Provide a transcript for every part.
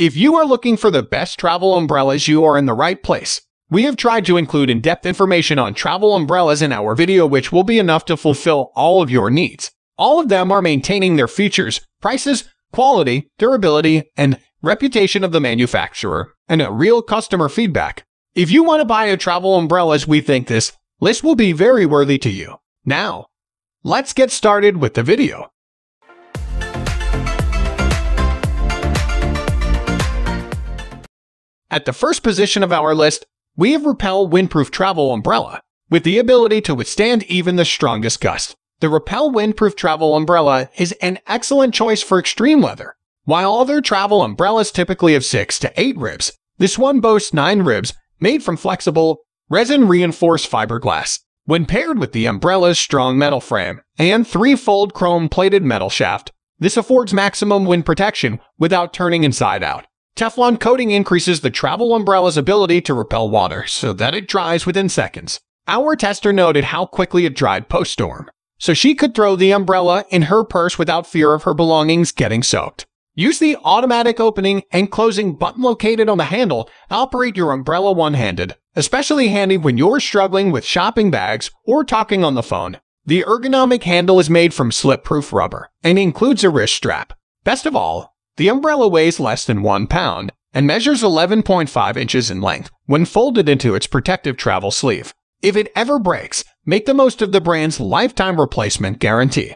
If you are looking for the best travel umbrellas, you are in the right place. We have tried to include in-depth information on travel umbrellas in our video which will be enough to fulfill all of your needs. All of them are maintaining their features, prices, quality, durability, and reputation of the manufacturer, and a real customer feedback. If you want to buy a travel umbrellas, we think this list will be very worthy to you. Now, let's get started with the video. At the first position of our list, we have Repel Windproof Travel Umbrella, with the ability to withstand even the strongest gust. The Repel Windproof Travel Umbrella is an excellent choice for extreme weather. While other travel umbrellas typically have 6 to 8 ribs, this one boasts 9 ribs made from flexible, resin-reinforced fiberglass. When paired with the umbrella's strong metal frame and three-fold chrome-plated metal shaft, this affords maximum wind protection without turning inside out. Teflon coating increases the travel umbrella's ability to repel water so that it dries within seconds. Our tester noted how quickly it dried post-storm, so she could throw the umbrella in her purse without fear of her belongings getting soaked. Use the automatic opening and closing button located on the handle to operate your umbrella one-handed, especially handy when you're struggling with shopping bags or talking on the phone. The ergonomic handle is made from slip-proof rubber and includes a wrist strap. Best of all, the umbrella weighs less than 1 pound and measures 11.5 inches in length when folded into its protective travel sleeve. If it ever breaks, make the most of the brand's lifetime replacement guarantee.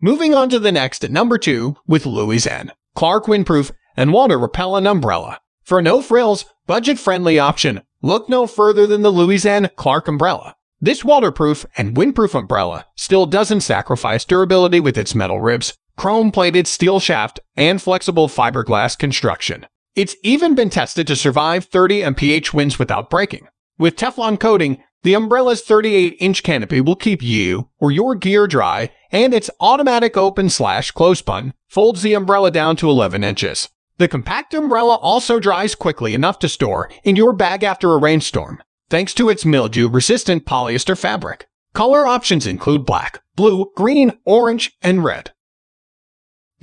Moving on to the next at number 2 with Lewis N. Clark Windproof and Water Repellent Umbrella. For no frills, budget-friendly option, look no further than the Lewis N. Clark Umbrella. This waterproof and windproof umbrella still doesn't sacrifice durability with its metal ribs, chrome-plated steel shaft, and flexible fiberglass construction. It's even been tested to survive 30 mph winds without breaking. With Teflon coating, the umbrella's 38-inch canopy will keep you or your gear dry, and its automatic open slash close button folds the umbrella down to 11 inches. The compact umbrella also dries quickly enough to store in your bag after a rainstorm, thanks to its mildew-resistant polyester fabric. Color options include black, blue, green, orange, and red.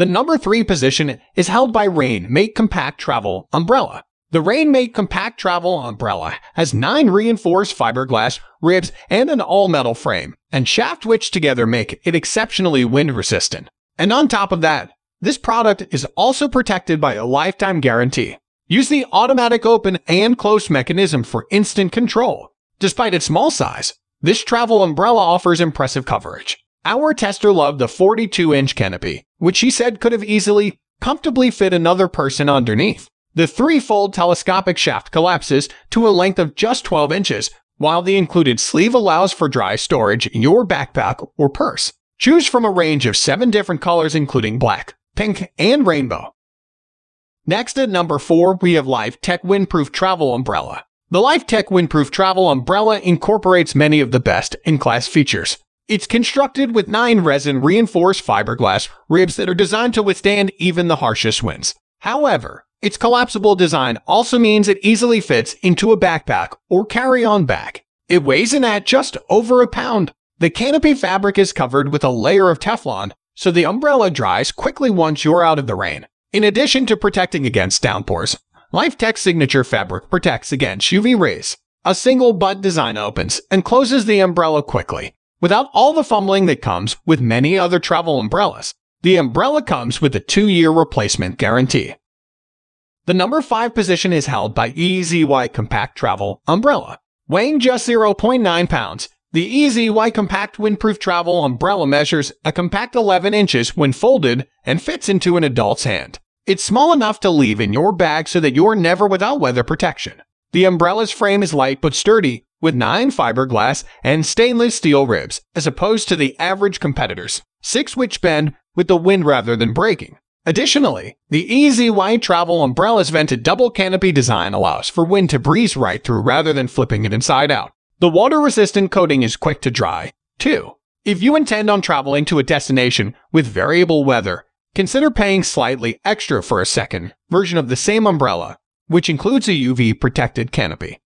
The number 3 position is held by Rain Rainmate Compact Travel Umbrella. The Rain Rainmate Compact Travel Umbrella has 9 reinforced fiberglass ribs and an all-metal frame and shaft which together make it exceptionally wind-resistant. And on top of that, this product is also protected by a lifetime guarantee. Use the automatic open and close mechanism for instant control. Despite its small size, this travel umbrella offers impressive coverage. Our tester loved the 42-inch canopy, which she said could have easily, comfortably fit another person underneath. The three-fold telescopic shaft collapses to a length of just 12 inches, while the included sleeve allows for dry storage in your backpack or purse. Choose from a range of seven different colors including black, pink, and rainbow. Next at number 4, we have LifeTek Windproof Travel Umbrella. The LifeTek Windproof Travel Umbrella incorporates many of the best in-class features, it's constructed with nine resin-reinforced fiberglass ribs that are designed to withstand even the harshest winds. However, its collapsible design also means it easily fits into a backpack or carry-on bag. It weighs in at just over a pound. The canopy fabric is covered with a layer of Teflon, so the umbrella dries quickly once you're out of the rain. In addition to protecting against downpours, LifeTek signature fabric protects against UV rays. A single butt design opens and closes the umbrella quickly, Without all the fumbling that comes with many other travel umbrellas, the umbrella comes with a two-year replacement guarantee. The number 5 position is held by EEZ-Y Compact Travel Umbrella. Weighing just 0.9 pounds, the EEZ-Y Compact Windproof Travel Umbrella measures a compact 11 inches when folded and fits into an adult's hand. It's small enough to leave in your bag so that you're never without weather protection. The umbrella's frame is light but sturdy, with 9 fiberglass and stainless steel ribs, as opposed to the average competitors, 6 which bend with the wind rather than breaking. Additionally, the EEZ-Y Travel Umbrella's vented double canopy design allows for wind to breeze right through rather than flipping it inside out. The water-resistant coating is quick to dry, too. If you intend on traveling to a destination with variable weather, consider paying slightly extra for a second version of the same umbrella, which includes a UV-protected canopy.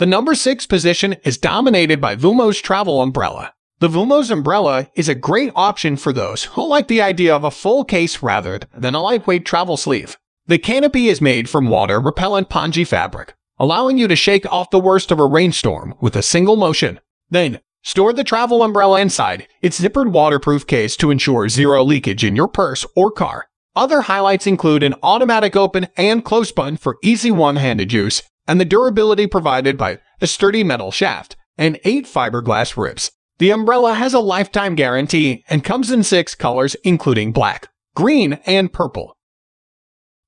The number 6 position is dominated by Vumos travel umbrella. The Vumos umbrella is a great option for those who like the idea of a full case rather than a lightweight travel sleeve. The canopy is made from water-repellent pongee fabric, allowing you to shake off the worst of a rainstorm with a single motion. Then, store the travel umbrella inside its zippered waterproof case to ensure zero leakage in your purse or car. Other highlights include an automatic open and close button for easy one-handed use, and the durability provided by a sturdy metal shaft and eight fiberglass ribs. The umbrella has a lifetime guarantee and comes in six colors including black, green, and purple.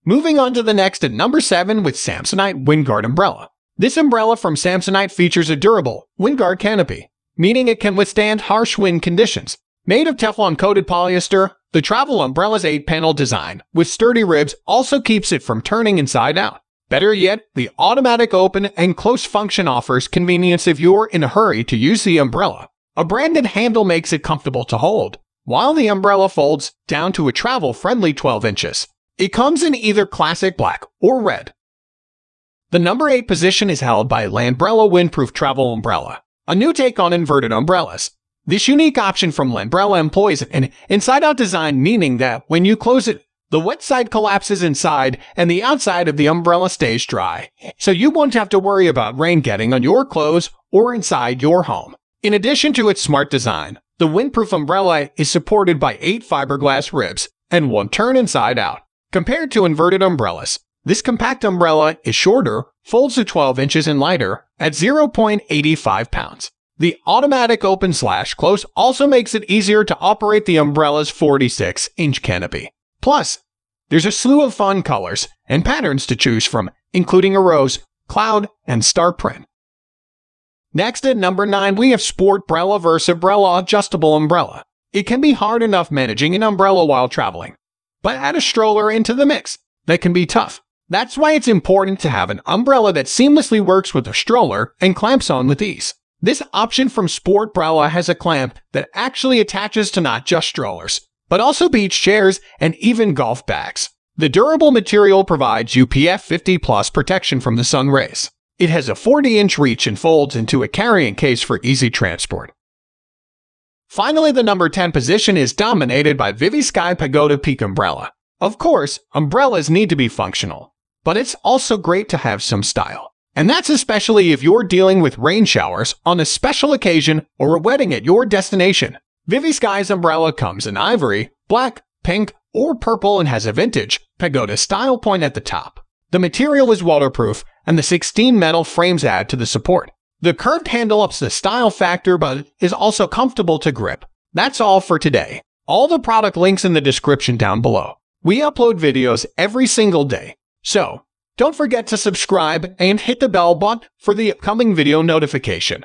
Moving on to the next at number 7 with Samsonite Windguard Umbrella. This umbrella from Samsonite features a durable windguard canopy, meaning it can withstand harsh wind conditions. Made of Teflon-coated polyester, the travel umbrella's 8-panel design with sturdy ribs also keeps it from turning inside out. Better yet, the automatic open and close function offers convenience if you're in a hurry to use the umbrella. A branded handle makes it comfortable to hold, while the umbrella folds down to a travel-friendly 12 inches. It comes in either classic black or red. The number 8 position is held by Lambrella Windproof Travel Umbrella, a new take on inverted umbrellas. This unique option from Lambrella employs an inside-out design meaning that when you close it, the wet side collapses inside and the outside of the umbrella stays dry, so you won't have to worry about rain getting on your clothes or inside your home. In addition to its smart design, the windproof umbrella is supported by 8 fiberglass ribs and one turn inside out. Compared to inverted umbrellas, this compact umbrella is shorter, folds to 12 inches and lighter at 0.85 pounds. The automatic open slash close also makes it easier to operate the umbrella's 46-inch canopy. Plus, there's a slew of fun colors and patterns to choose from, including a rose, cloud, and star print. Next at number 9 we have Sport-Brella Versa-Brella Adjustable Umbrella. It can be hard enough managing an umbrella while traveling, but add a stroller into the mix. That can be tough. That's why it's important to have an umbrella that seamlessly works with a stroller and clamps on with ease. This option from Sport Brella has a clamp that actually attaches to not just strollers, but also beach chairs and even golf bags. The durable material provides UPF 50 plus protection from the sun rays. It has a 40-inch reach and folds into a carrying case for easy transport. Finally, the number 10 position is dominated by Vivi Sky Pagoda Peak Umbrella. Of course, umbrellas need to be functional, but it's also great to have some style. And that's especially if you're dealing with rain showers on a special occasion or a wedding at your destination. Vivisky's umbrella comes in ivory, black, pink, or purple and has a vintage pagoda style point at the top. The material is waterproof and the 16 metal frames add to the support. The curved handle ups the style factor but is also comfortable to grip. That's all for today. All the product links in the description down below. We upload videos every single day, so don't forget to subscribe and hit the bell button for the upcoming video notification.